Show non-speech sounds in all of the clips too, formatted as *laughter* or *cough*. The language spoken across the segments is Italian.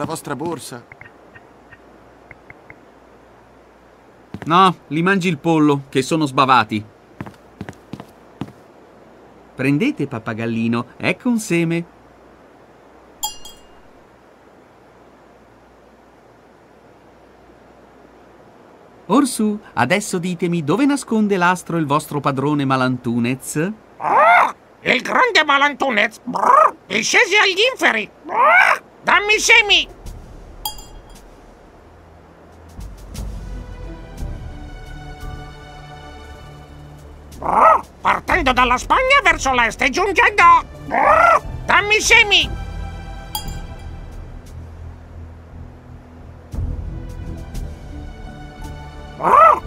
La vostra borsa. No, li mangi il pollo, che sono sbavati. Prendete, pappagallino, ecco un seme. Orsù, adesso ditemi dove nasconde l'astro il vostro padrone Malantunez? Ah, il grande Malantunez brr, è scesi agli inferi. Brr, dammi i semi. Partendo dalla Spagna verso l'est e giungendo. Dammi i semi.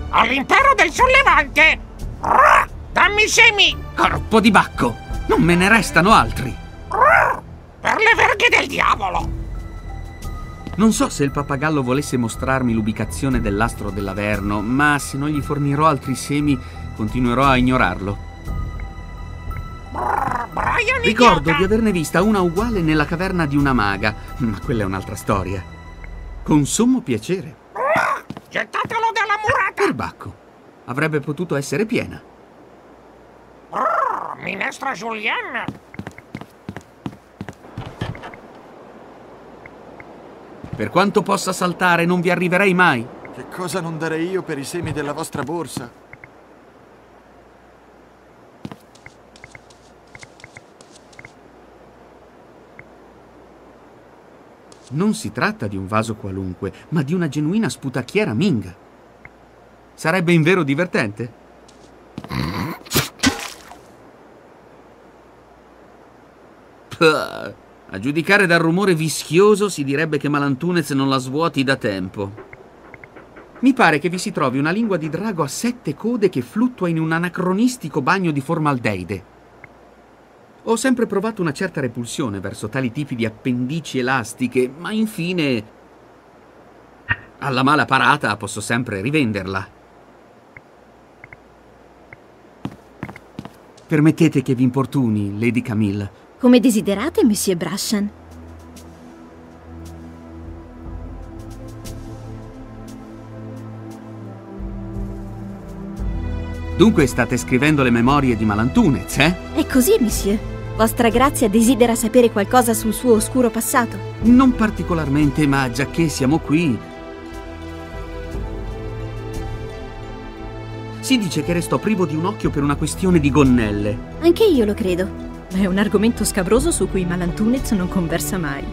All'impero del sollevante. Dammi i semi. Corpo di bacco! Non me ne restano altri! Diavolo! Non so se il pappagallo volesse mostrarmi l'ubicazione dell'astro dell'Averno, ma se non gli fornirò altri semi, continuerò a ignorarlo. Brian Ricordo idiota! di averne vista una uguale nella caverna di una maga, ma quella è un'altra storia. Con sommo piacere. Gettatelo dalla murata! Perbacco. Avrebbe potuto essere piena. Brr, minestra julienne! Per quanto possa saltare, non vi arriverei mai. Che cosa non darei io per i semi della vostra borsa? Non si tratta di un vaso qualunque, ma di una genuina sputacchiera Ming. Sarebbe invero divertente. *laughs* Puh, A giudicare dal rumore vischioso si direbbe che Malantunez non la svuoti da tempo. Mi pare che vi si trovi una lingua di drago a sette code che fluttua in un anacronistico bagno di formaldeide. Ho sempre provato una certa repulsione verso tali tipi di appendici elastiche, ma infine, alla mala parata, posso sempre rivenderla. Permettete che vi importuni, Lady Camille. Come desiderate, Monsieur Brashan. Dunque state scrivendo le memorie di Malantunez, eh? È così, Monsieur. Vostra grazia desidera sapere qualcosa sul suo oscuro passato? Non particolarmente, ma giacché siamo qui... Si dice che restò privo di un occhio per una questione di gonnelle. Anche io lo credo. È un argomento scabroso su cui Malantunez non conversa mai.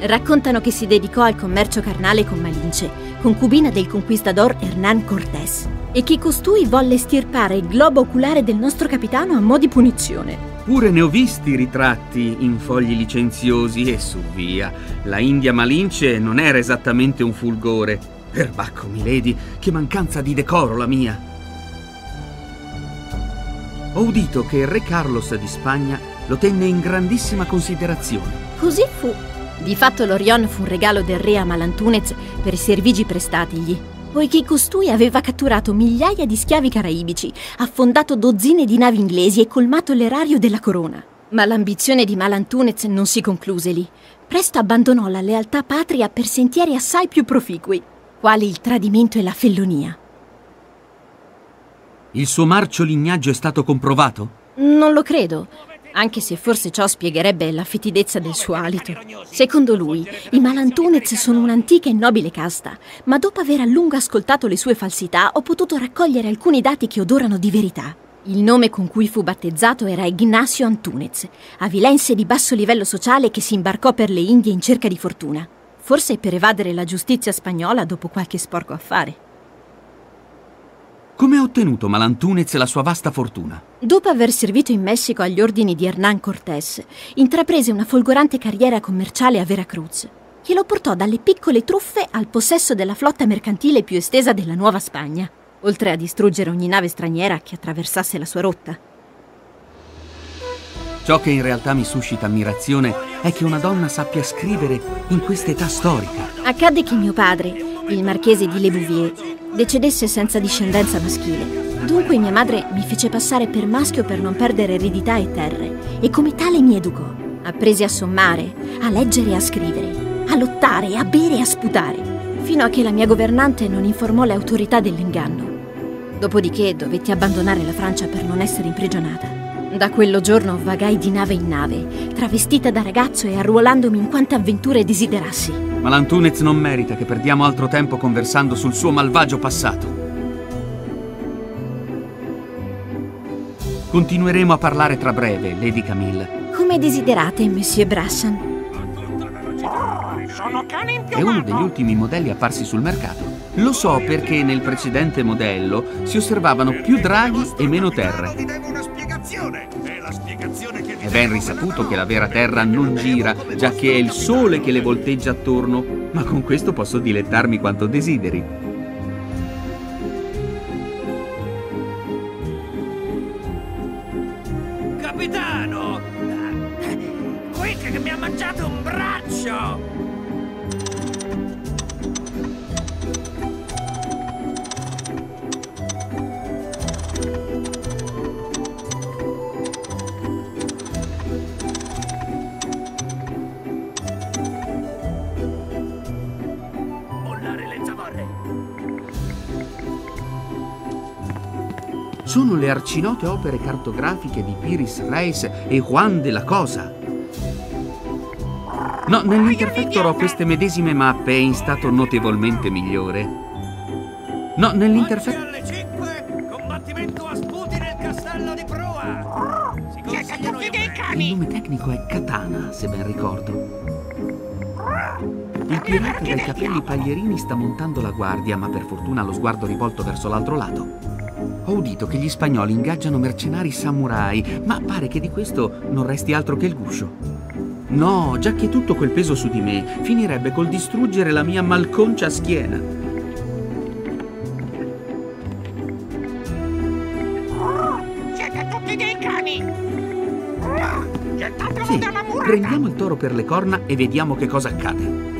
Raccontano che si dedicò al commercio carnale con Malince, concubina del conquistador Hernán Cortés, e che costui volle stirpare il globo oculare del nostro capitano a mo' di punizione. Pure ne ho visti ritratti in fogli licenziosi e su via. La India Malince non era esattamente un fulgore. Perbacco, milady, che mancanza di decoro la mia. Ho udito che il re Carlos di Spagna lo tenne in grandissima considerazione. Così fu. Di fatto l'Orion fu un regalo del re a Malantunez per i servigi prestatigli, poiché costui aveva catturato migliaia di schiavi caraibici, affondato dozzine di navi inglesi e colmato l'erario della corona. Ma l'ambizione di Malantunez non si concluse lì. Presto abbandonò la lealtà patria per sentieri assai più proficui, quali il tradimento e la fellonia. Il suo marcio lignaggio è stato comprovato? Non lo credo, anche se forse ciò spiegherebbe la fetidezza del suo alito. Secondo lui, i Malantunez sono un'antica e nobile casta, ma dopo aver a lungo ascoltato le sue falsità ho potuto raccogliere alcuni dati che odorano di verità. Il nome con cui fu battezzato era Ignacio Antunez, avilense di basso livello sociale che si imbarcò per le Indie in cerca di fortuna. Forse per evadere la giustizia spagnola dopo qualche sporco affare. Come ha ottenuto Malantunez la sua vasta fortuna? Dopo aver servito in Messico agli ordini di Hernán Cortés, intraprese una folgorante carriera commerciale a Veracruz, che lo portò dalle piccole truffe al possesso della flotta mercantile più estesa della Nuova Spagna, oltre a distruggere ogni nave straniera che attraversasse la sua rotta. Ciò che in realtà mi suscita ammirazione è che una donna sappia scrivere in quest'età storica. Accadde che mio padre, il marchese di Le Bouvier, decedesse senza discendenza maschile. Dunque mia madre mi fece passare per maschio per non perdere eredità e terre, e come tale mi educò. Appresi a sommare, a leggere e a scrivere. a lottare, a bere e a sputare, fino a che la mia governante non informò le autorità dell'inganno. Dopodiché dovetti abbandonare la Francia per non essere imprigionata. Da quello giorno vagai di nave in nave, travestita da ragazzo e arruolandomi in quante avventure desiderassi. Ma l'Antunez non merita che perdiamo altro tempo conversando sul suo malvagio passato. Continueremo a parlare tra breve, Lady Camille. Come desiderate, Monsieur Brassan. Sono cani in È uno degli ultimi modelli apparsi sul mercato. Lo so perché nel precedente modello si osservavano più draghi e meno terre. Ben risaputo che la vera terra non gira, già che è il sole che le volteggia attorno, ma con questo posso dilettarmi quanto desideri. Le arcinote opere cartografiche di Piris Reis e Juan de la Cosa. No, nell'Interfector ho queste medesime mappe in stato notevolmente migliore. No, nell'Interfector... alle 5, combattimento a sputi nel castello di prua! Si i dei premi. Il cani! nome tecnico è Katana, se ben ricordo. Il pirata dai capelli paglierini sta montando la guardia, ma per fortuna ha lo sguardo rivolto verso l'altro lato. Ho udito che gli spagnoli ingaggiano mercenari samurai, ma pare che di questo non resti altro che il guscio. No, già che tutto quel peso su di me finirebbe col distruggere la mia malconcia schiena. Siete tutti dei cani! Gettatelo Sì, dalla murata! prendiamo il toro per le corna e vediamo che cosa accade.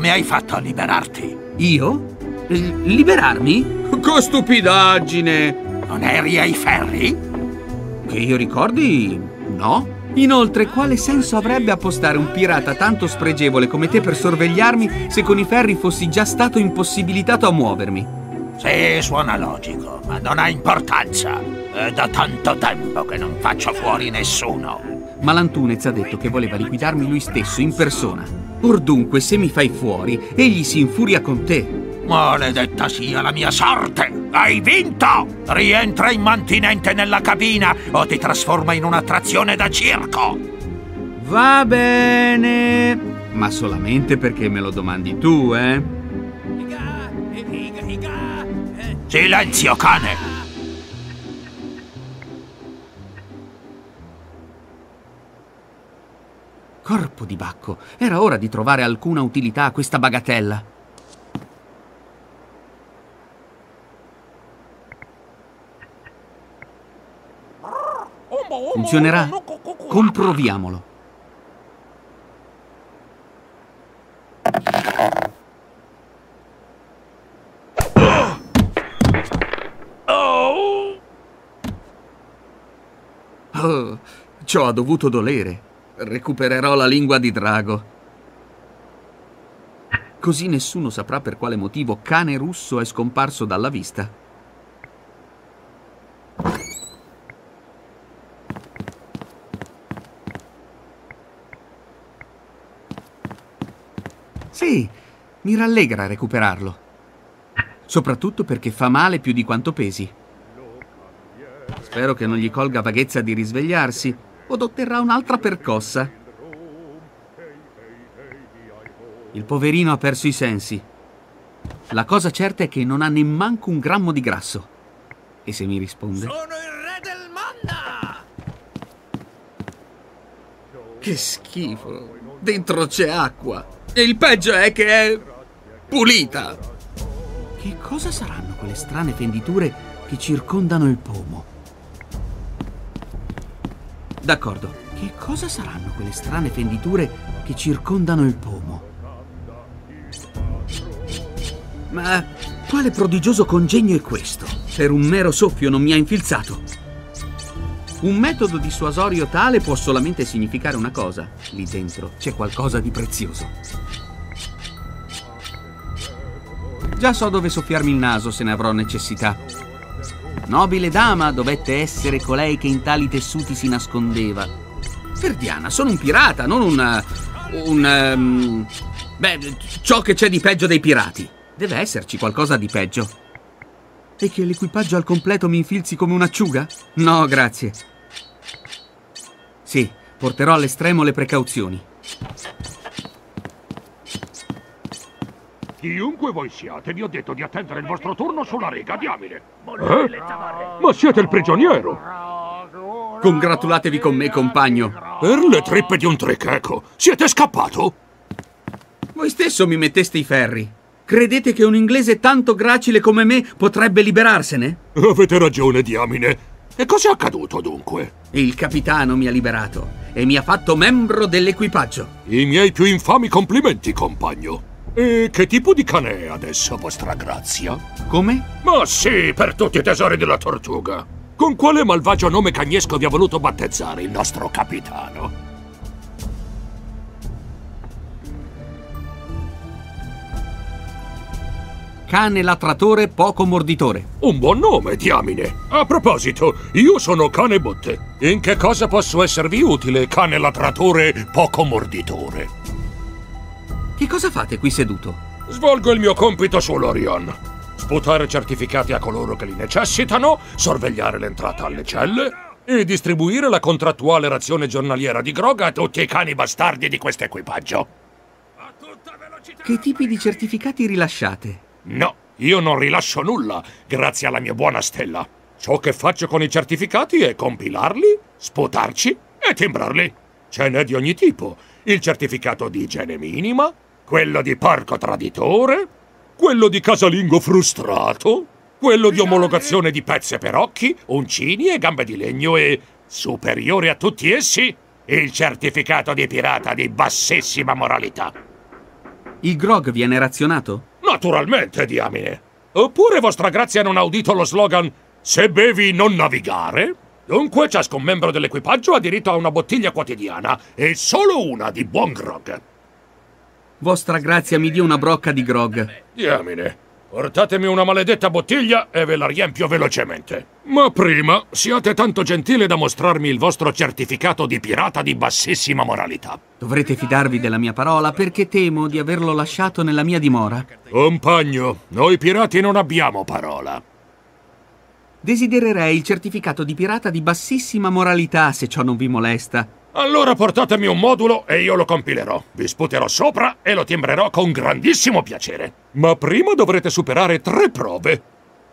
Come hai fatto a liberarti? Io? Eh, Liberarmi? Che stupidaggine! Non eri ai ferri? Che io ricordi, no. Inoltre, quale senso avrebbe appostare un pirata tanto spregevole come te per sorvegliarmi se con i ferri fossi già stato impossibilitato a muovermi? Sì, suona logico, ma non ha importanza. È da tanto tempo che non faccio fuori nessuno. Ma l'Antunez ha detto che voleva liquidarmi lui stesso in persona. Or dunque, se mi fai fuori, egli si infuria con te. Maledetta sia la mia sorte! Hai vinto! Rientra immantinente nella cabina o ti trasforma in un'attrazione da circo! Va bene. Ma solamente perché me lo domandi tu, eh, Silenzio, cane! Corpo di Bacco, era ora di trovare alcuna utilità a questa bagatella. Funzionerà? Comproviamolo. Oh, ciò ha dovuto dolere. Recupererò la lingua di drago. Così nessuno saprà per quale motivo cane russo è scomparso dalla vista. Sì, mi rallegra recuperarlo. Soprattutto perché fa male più di quanto pesi. Spero che non gli colga vaghezza di risvegliarsi o otterrà un'altra percossa. Il poverino ha perso i sensi. La cosa certa è che non ha nemmanco un grammo di grasso. E se mi risponde? Sono il re del Manda! Che schifo! Dentro c'è acqua! E il peggio è che è pulita! Che cosa saranno quelle strane fenditure che circondano il pomo? D'accordo, che cosa saranno quelle strane fenditure che circondano il pomo? Ma quale prodigioso congegno è questo? Per un mero soffio non mi ha infilzato. Un metodo dissuasorio tale può solamente significare una cosa. Lì dentro c'è qualcosa di prezioso. Già so dove soffiarmi il naso se ne avrò necessità. Nobile dama dovette essere colei che in tali tessuti si nascondeva. Verdiana, sono un pirata, non un... un... Um, beh, ciò che c'è di peggio dei pirati. Deve esserci qualcosa di peggio. E che l'equipaggio al completo mi infilzi come un'acciuga? No, grazie. Sì, porterò all'estremo le precauzioni. Chiunque voi siate, vi ho detto di attendere il vostro turno sulla riga, diamine. Eh? Ma siete il prigioniero? Congratulatevi con me, compagno. Per le trippe di un tricheco, siete scappato? Voi stesso mi metteste i ferri. Credete che un inglese tanto gracile come me potrebbe liberarsene? Avete ragione, diamine. E cos'è accaduto dunque? Il capitano mi ha liberato e mi ha fatto membro dell'equipaggio. I miei più infami complimenti, compagno. E che tipo di cane è adesso, vostra grazia? Come? Ma sì, per tutti i tesori della tortuga. Con quale malvagio nome cagnesco vi ha voluto battezzare il nostro capitano? Cane latratore poco morditore. Un buon nome, diamine. A proposito, io sono cane botte. In che cosa posso esservi utile, cane latratore poco morditore? Che cosa fate qui seduto? Svolgo il mio compito sull'Orion. Sputare certificati a coloro che li necessitano, sorvegliare l'entrata alle celle e distribuire la contrattuale razione giornaliera di grog a tutti i cani bastardi di questo equipaggio. Che tipi di certificati rilasciate? No, io non rilascio nulla, grazie alla mia buona stella. Ciò che faccio con i certificati è compilarli, sputarci e timbrarli. Ce n'è di ogni tipo. Il certificato di igiene minima, quello di porco traditore, quello di casalingo frustrato, quello di omologazione di pezze per occhi, uncini e gambe di legno e, superiore a tutti essi, il certificato di pirata di bassissima moralità. Il grog viene razionato? Naturalmente, diamine. Oppure vostra grazia non ha udito lo slogan Se bevi non navigare? Dunque ciascun membro dell'equipaggio ha diritto a una bottiglia quotidiana e solo una di buon grog. Vostra grazia mi dia una brocca di grog. Diamine, portatemi una maledetta bottiglia e ve la riempio velocemente. Ma prima siate tanto gentile da mostrarmi il vostro certificato di pirata di bassissima moralità. Dovrete fidarvi della mia parola perché temo di averlo lasciato nella mia dimora. Compagno, noi pirati non abbiamo parola. Desidererei il certificato di pirata di bassissima moralità, se ciò non vi molesta. Allora portatemi un modulo e io lo compilerò. Vi sputerò sopra e lo timbrerò con grandissimo piacere. Ma prima dovrete superare tre prove.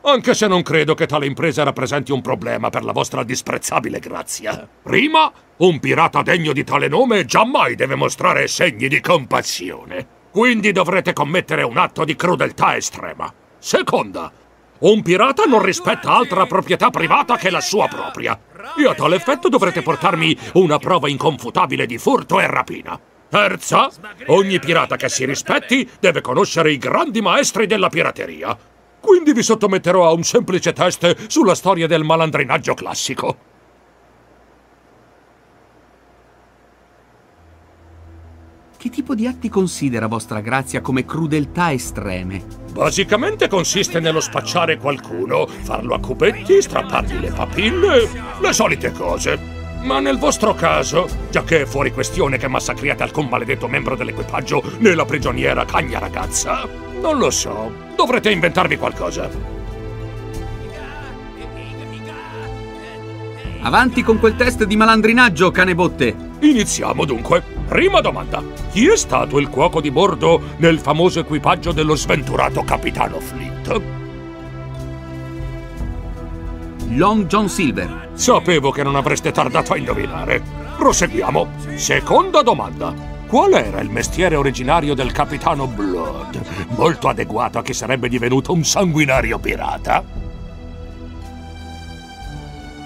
Anche se non credo che tale impresa rappresenti un problema per la vostra disprezzabile grazia. Prima, un pirata degno di tale nome giammai deve mostrare segni di compassione. Quindi dovrete commettere un atto di crudeltà estrema. Seconda, un pirata non rispetta altra proprietà privata che la sua propria. E a tale effetto dovrete portarmi una prova inconfutabile di furto e rapina. Terza, ogni pirata che si rispetti deve conoscere i grandi maestri della pirateria. Quindi vi sottometterò a un semplice test sulla storia del malandrinaggio classico. Che tipo di atti considera vostra grazia come crudeltà estreme? Basicamente consiste nello spacciare qualcuno, farlo a cubetti, strappargli le papille, le solite cose. Ma nel vostro caso, già che è fuori questione che massacriate alcun maledetto membro dell'equipaggio né la prigioniera cagna ragazza, non lo so, dovrete inventarvi qualcosa. Avanti con quel test di malandrinaggio, cane botte! Iniziamo dunque. Prima domanda. Chi è stato il cuoco di bordo nel famoso equipaggio dello sventurato capitano Flint? Long John Silver. Sapevo che non avreste tardato a indovinare. Proseguiamo. Seconda domanda. Qual era il mestiere originario del capitano Blood? Molto adeguato a chi sarebbe divenuto un sanguinario pirata?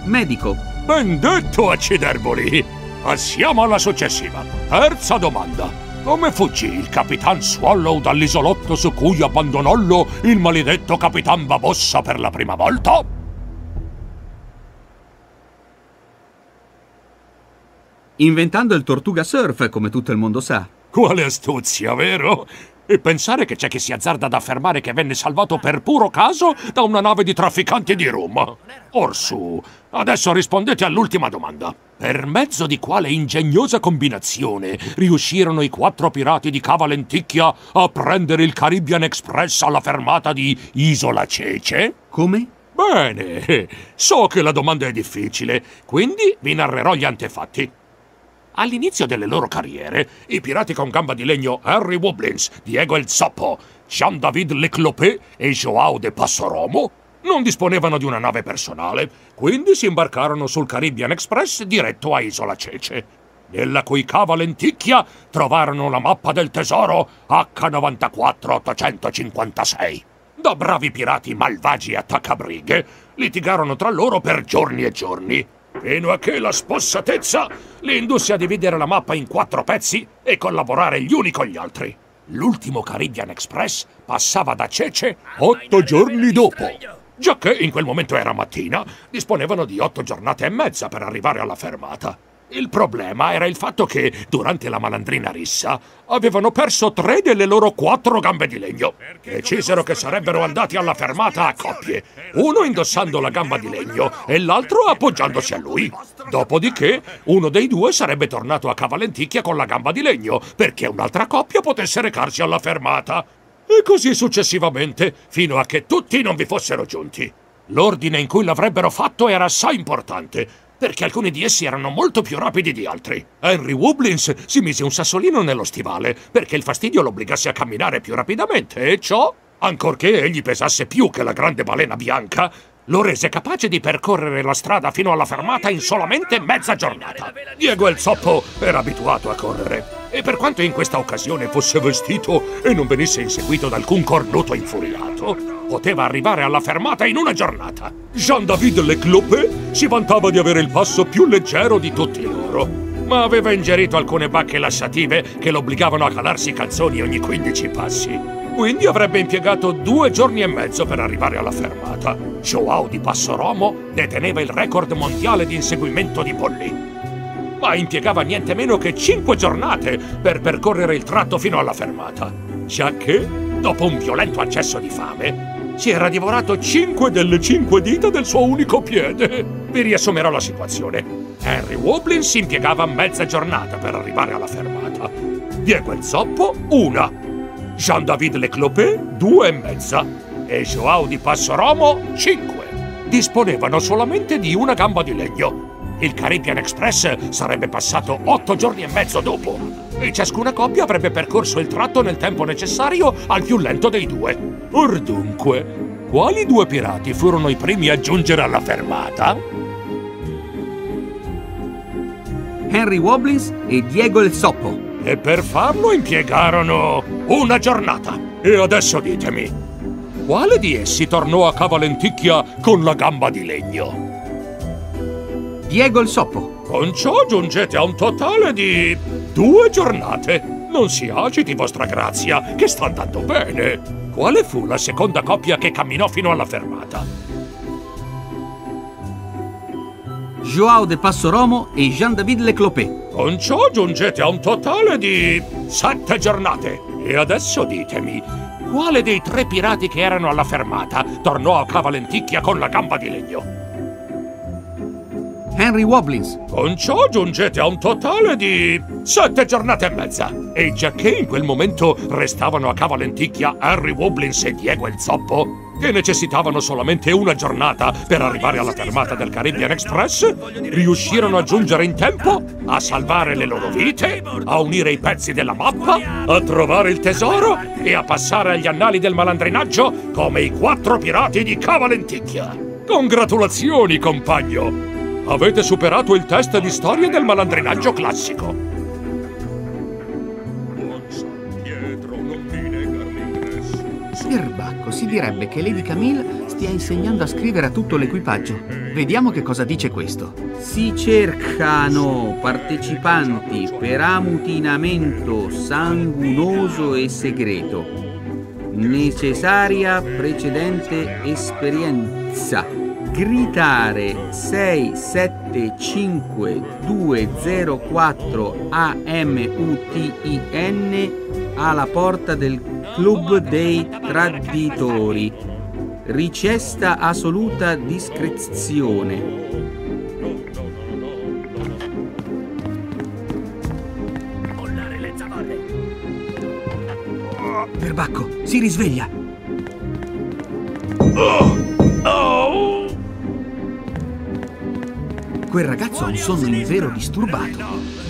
Medico. Ben detto, acciderboli! Passiamo alla successiva. Terza domanda. Come fuggì il Capitan Swallow dall'isolotto su cui abbandonollo il maledetto Capitan Babossa per la prima volta? Inventando il Tortuga Surf, come tutto il mondo sa. Quale astuzia, vero? E pensare che c'è chi si azzarda ad affermare che venne salvato per puro caso da una nave di trafficanti di rum. Orsù, adesso rispondete all'ultima domanda. Per mezzo di quale ingegnosa combinazione riuscirono i quattro pirati di Cava Lenticchia a prendere il Caribbean Express alla fermata di Isola Cece? Come? Bene, so che la domanda è difficile, quindi vi narrerò gli antefatti. All'inizio delle loro carriere, i pirati con gamba di legno Harry Wobblins, Diego El Zoppo, Jean-David Leclopé e Joao de Passoromo non disponevano di una nave personale, quindi si imbarcarono sul Caribbean Express diretto a Isola Cece, nella cui cava lenticchia trovarono la mappa del tesoro H94856. Da bravi pirati malvagi e attaccabrighe, litigarono tra loro per giorni e giorni, fino a che la spossatezza li indusse a dividere la mappa in quattro pezzi e collaborare gli uni con gli altri. L'ultimo Caribbean Express passava da Cece otto giorni dopo. Giacché in quel momento era mattina, disponevano di otto giornate e mezza per arrivare alla fermata. Il problema era il fatto che, durante la malandrina rissa, avevano perso tre delle loro quattro gambe di legno. Decisero che sarebbero andati alla fermata a coppie, uno indossando la gamba di legno e l'altro appoggiandosi a lui. Dopodiché, uno dei due sarebbe tornato a Cavalenticchia con la gamba di legno, perché un'altra coppia potesse recarsi alla fermata. E così successivamente, fino a che tutti non vi fossero giunti. L'ordine in cui l'avrebbero fatto era assai importante, perché alcuni di essi erano molto più rapidi di altri. Henry Wooblins si mise un sassolino nello stivale, perché il fastidio lo obbligasse a camminare più rapidamente, e ciò, ancorché egli pesasse più che la grande balena bianca, lo rese capace di percorrere la strada fino alla fermata in solamente mezza giornata. Diego il Zoppo era abituato a correre, e per quanto in questa occasione fosse vestito e non venisse inseguito da alcun cornuto infuriato, poteva arrivare alla fermata in una giornata. Jean-David Leclopé si vantava di avere il passo più leggero di tutti loro, ma aveva ingerito alcune bacche lasciative che lo obbligavano a calarsi i calzoni ogni 15 passi. Quindi avrebbe impiegato due giorni e mezzo per arrivare alla fermata. Joao di Passoromo deteneva il record mondiale di inseguimento di polli ma impiegava niente meno che cinque giornate per percorrere il tratto fino alla fermata. Giacché, dopo un violento accesso di fame, si era divorato cinque delle cinque dita del suo unico piede. Vi riassumerò la situazione. Henry Woblin si impiegava mezza giornata per arrivare alla fermata. Diego il Zoppo, una. Jean-David Leclopé, due e mezza. E Joao di Passoromo, cinque. Disponevano solamente di una gamba di legno il Caribbean Express sarebbe passato otto giorni e mezzo dopo e ciascuna coppia avrebbe percorso il tratto nel tempo necessario al più lento dei due. Or dunque, quali due pirati furono i primi a giungere alla fermata? Henry Wobblins e Diego il Zoppo. E per farlo impiegarono una giornata. E adesso ditemi, quale di essi tornò a Cavalenticchia con la gamba di legno? Diego il Soppo. Con ciò giungete a un totale di due giornate. Non si agiti, vostra grazia, che sta andando bene. Quale fu la seconda coppia che camminò fino alla fermata? Joao de Passoromo e Jean-David Leclopé. Con ciò giungete a un totale di sette giornate. E adesso ditemi, quale dei tre pirati che erano alla fermata tornò a Cavalenticchia con la gamba di legno? Henry Wobblins. Con ciò giungete a un totale di sette giornate e mezza. E giacché in quel momento restavano a Cavalenticchia Henry Wobblins e Diego il Zoppo, che necessitavano solamente una giornata per arrivare alla fermata del Caribbean Express, riuscirono a giungere in tempo a salvare le loro vite, a unire i pezzi della mappa, a trovare il tesoro e a passare agli annali del malandrinaggio come i quattro pirati di Cavalenticchia. Congratulazioni, compagno! Avete superato il test di storia del malandrinaggio classico. Perbacco, si direbbe che Lady Camille stia insegnando a scrivere a tutto l'equipaggio. Vediamo che cosa dice questo. Si cercano partecipanti per ammutinamento sanguinoso e segreto. Necessaria precedente esperienza gritare 675204 AMUTIN alla porta del Club dei Traditori. Richiesta assoluta discrezione. Perbacco, si risveglia. Quel ragazzo ha un sonno invero disturbato.